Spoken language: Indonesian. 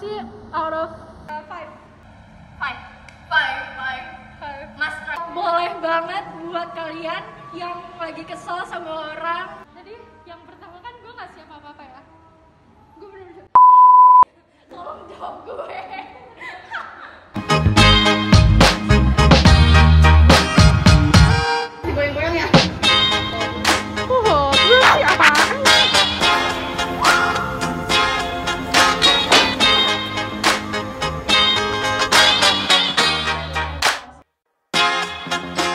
sih out of uh, five? Five. Five. Five. Five. Mas, boleh banget buat kalian yang lagi kesel sama orang Bye.